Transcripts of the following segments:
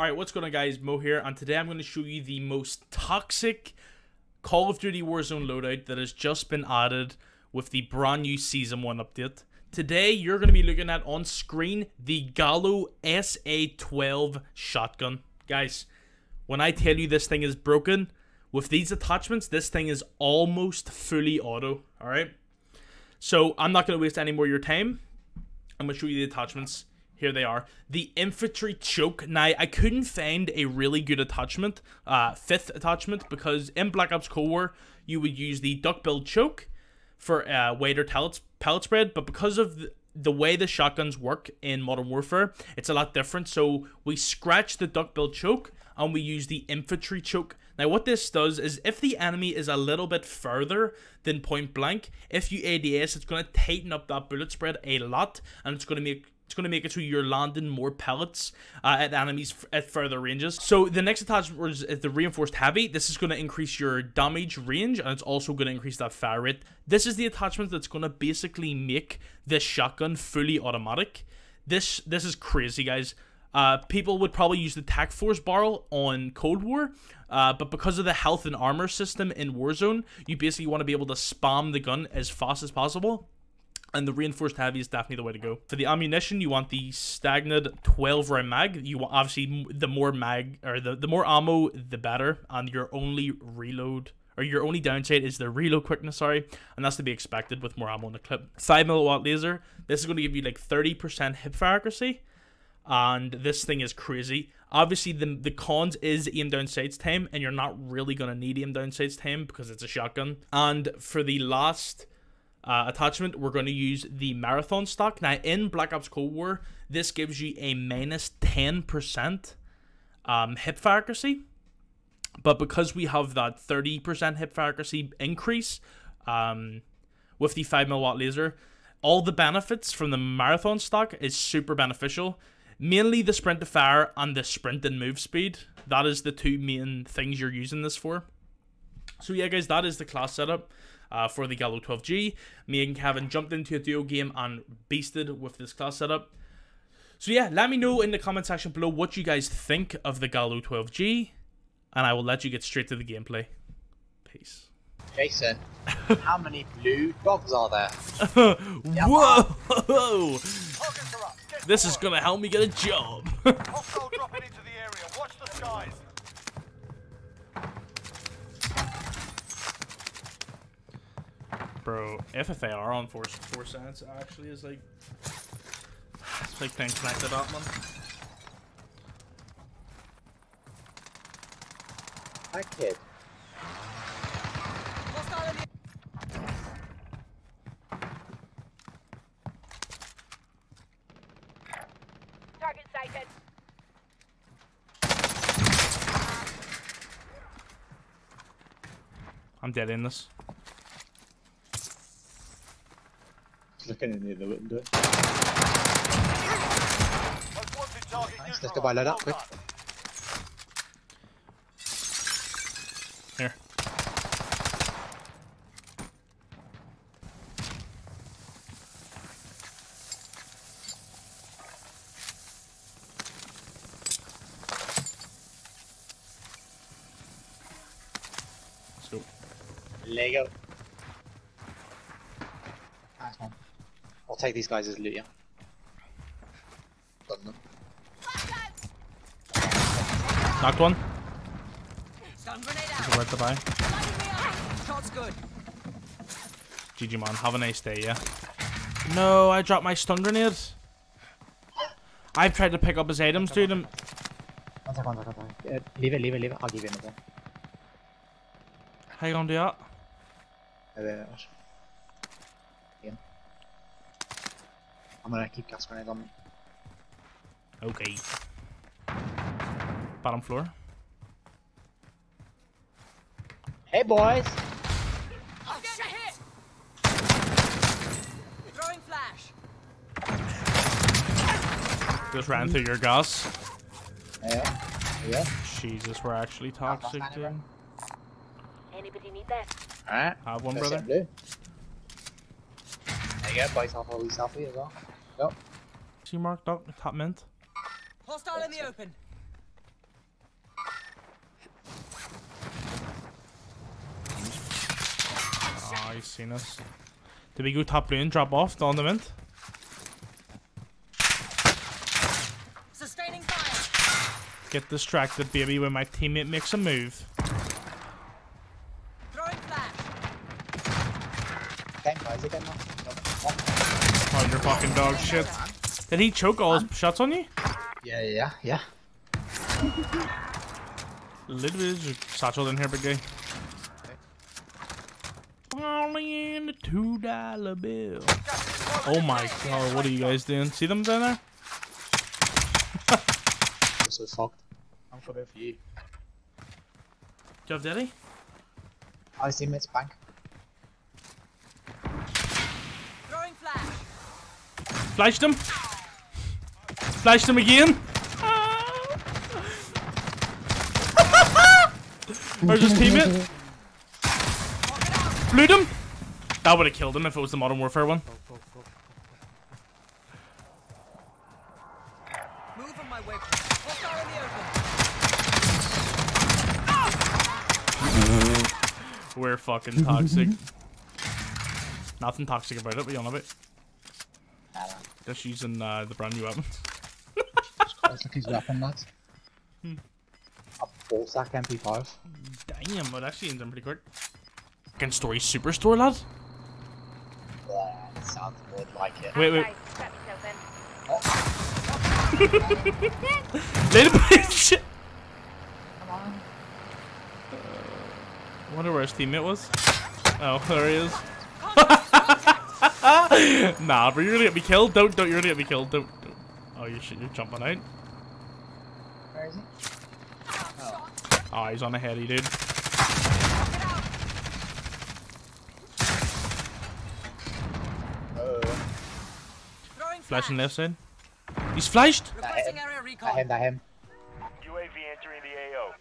Alright, what's going on guys, Mo here, and today I'm going to show you the most toxic Call of Duty Warzone loadout that has just been added with the brand new Season 1 update. Today, you're going to be looking at on screen the Gallo SA-12 shotgun. Guys, when I tell you this thing is broken, with these attachments, this thing is almost fully auto, alright? So, I'm not going to waste any more of your time. I'm going to show you the attachments here they are. The infantry choke. Now, I couldn't find a really good attachment, uh, fifth attachment, because in Black Ops Cold War, you would use the duck-billed choke for uh, wider pellet, pellet spread, but because of the, the way the shotguns work in Modern Warfare, it's a lot different. So we scratch the duck-billed choke and we use the infantry choke. Now what this does is if the enemy is a little bit further than point blank, if you ADS, it's going to tighten up that bullet spread a lot and it's going to make it's going to make it so you're landing more pellets uh, at enemies at further ranges. So the next attachment was the reinforced heavy. This is going to increase your damage range and it's also going to increase that fire rate. This is the attachment that's going to basically make this shotgun fully automatic. This this is crazy, guys. Uh, people would probably use the Task Force barrel on Cold War, uh, but because of the health and armor system in Warzone, you basically want to be able to spam the gun as fast as possible and the reinforced heavy is definitely the way to go. For the ammunition, you want the STANAG 12 round mag. You want obviously the more mag or the, the more ammo, the better. And your only reload or your only downside is the reload quickness, sorry, and that's to be expected with more ammo in the clip. 5 milliwatt laser, this is going to give you like 30% hip fire accuracy, and this thing is crazy. Obviously, the, the cons is aim down sights time, and you're not really going to need aim down sights time because it's a shotgun. And for the last uh, attachment, we're going to use the Marathon stock. Now, in Black Ops Cold War, this gives you a minus 10% um, hip fire accuracy. But because we have that 30% hip fire accuracy increase um, with the 5 watt laser, all the benefits from the Marathon stock is super beneficial. Mainly the sprint to fire and the sprint and move speed. That is the two main things you're using this for. So yeah, guys, that is the class setup uh, for the Gallo 12G. Me and Kevin jumped into a duo game and beasted with this class setup. So yeah, let me know in the comment section below what you guys think of the Gallo 12G, and I will let you get straight to the gameplay. Peace. Jason, how many blue dogs are there? Whoa! This is gonna help me get a job. Hostile dropping into the area. Watch the skies. Bro, FFAR on Force Force Sense actually is like it's like things connected up, man. Hi, kid. Target sighted. I'm dead in this. Looking in the window. Nice, let's go buy load up quick. Here. Let's go. Lego. Nice one. I'll take these guys as loot, yeah. Done them. Knocked one. There's a red to buy. Shot's good. GG man, have a nice day, yeah? No, I dropped my stun grenade. I've tried to pick up his items, dude. And... One second, one second, one second. Uh, leave it, leave it, leave it. I'll give you another. How you gonna do that? Uh, yeah. I'm gonna keep gas grenade on me. Okay. Bottom floor. Hey boys! Oh, get hit! Throwing flash. Just ran through your gas. Yeah. Yeah. Jesus, we're actually toxic, dude. Anybody need that? Alright. Have one, That's brother. it, blue. There you go, buy yourself a wee selfie as well. Yep. She marked up top mint. Hostile in the open. Ah, oh, he's seen us. Did we go top lane, drop off on the mint? Sustaining fire. Get distracted, baby, when my teammate makes a move. Fucking dog shit. Did he choke all his shots on you? Yeah, yeah, yeah. A little bit of satchel in here, big guy. Only in the two dollar bill. Oh my god, what are you guys doing? See them down there? I'm so fucked. I'm coming for you. Do you have Daddy? I see mates bank. Throwing flash. Flashed him. Flashed him again. Where's his teammate? Blued him. That would have killed him if it was the Modern Warfare one. Move on my way. Hostile in the open. We're fucking toxic. Nothing toxic about it, but you know it. Nah, nah. Just using uh, the brand new weapon. Let's look his weapon, lads. A full sack MP5. Damn, but actually ends up pretty quick. Fucking story superstore, lad. Yeah, it sounds good like it. Wait, wait. Guys, strap yourself in. Little bit shit. Come on. Wonder where his teammate was. Oh, there he is. Nah, but you're gonna get me killed. Don't, don't. You're gonna get me killed. Don't. don't. Oh, you shit. You're jumping out. Where is he? Oh, oh he's on a heady, dude. Oh, Flashing left side. He's flashed. Requesting area that recon. him, that him. UAV entering the AO.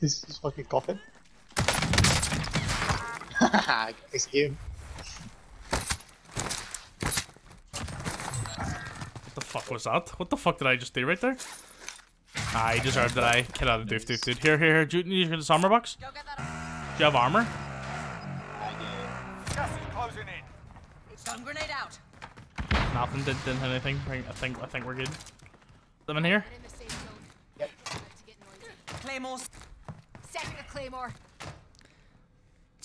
he's, he's fucking coughing. it's him. What the fuck was that? What the fuck did I just do right there? Ah, he deserved it. I get out of doof doof dude. Here, here, here. Do you need this armor box? Go get that. Do you have armor? Gas is closing in. Stun grenade out. Nothing. Did, didn't hit anything. I think. I think we're good. Them in here. in the. Yep. About to get. Claymore.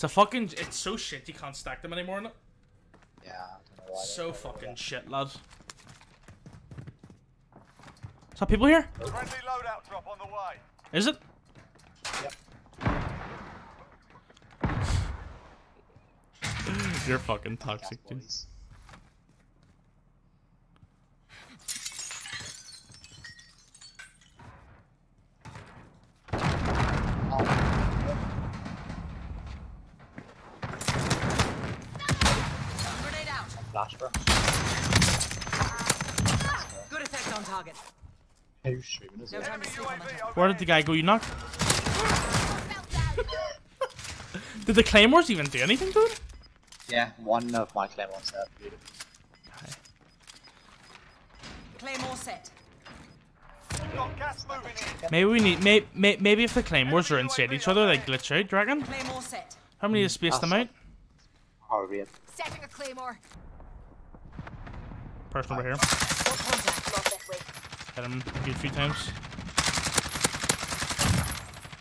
Setting. It's a fucking. It's so shit. You can't stack them anymore. innit? Yeah, I don't know why. So they- fucking shit, lad. Is that people here? Friendly loadout drop on the way. Is it? Yep. You're fucking toxic, dude. boys. Oh, Stun grenade out. flash, bro. Good effect on target. Who's shooting as No well? time to sleep on UAV that. overhead. Where did the guy go? You knocked? Did the claymores even do anything to him? Yeah, one of my claymores there. Beautiful. Claymore set. Got gas moving in. Maybe we need. May, may, maybe if the claymores are inside each other, they glitch out. Do you reckon? Claymore set. How many to space them out? Probably. Setting a claymore. Person over here. Full contact. Not this way. Hit him a good few times.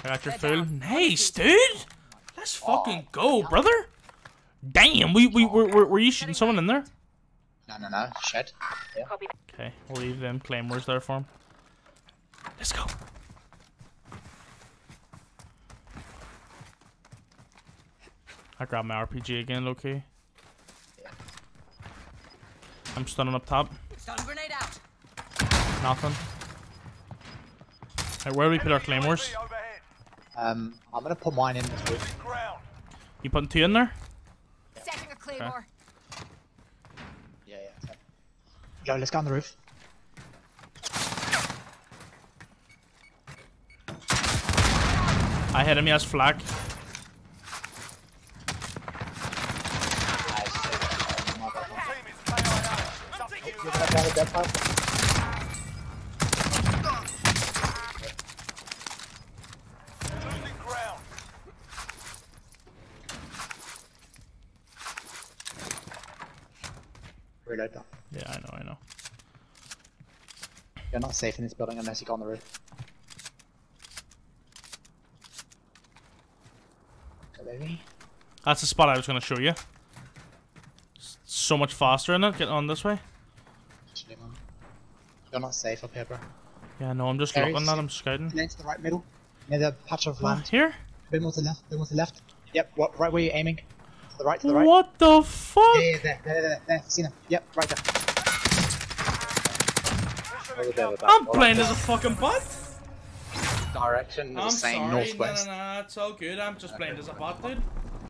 I got your They're Nice, dude. Let's fucking go, brother. Damn, we we were, were, were you shooting someone in there? No, no, no. Shed. Yeah. Okay, we'll leave them claymores there for him. Let's go. I grab my RPG again, okay. I'm stunning up top. Stun grenade out. Nothing. Hey, where do we put our claymores? Um, I'm gonna put mine in this roof. You putting two in there? Setting a claymore. Yeah, yeah. okay. Joe, let's go on the roof. I hit him, he has flak. got a death Yeah, I know, I know. You're not safe in this building unless you go on the roof. That's the spot I was going to show you. So much faster in it, get on this way. Actually, man. You're not safe up here, bro. Yeah, no, I'm just There looking is- at him, scouting. Near to the right middle. Near the patch of Oh, land. here? A bit more to the left. A bit more to the left. Yep. What, right where you're aiming. To the right. To the right. What the fuck? Yeah, yeah, there, there, there, there, there. Seen him. Yep, right there. I'm playing as a fucking bot. Direction I'm was saying sorry. No, northwest. no, no, it's all good. I'm just playing as a bot, dude.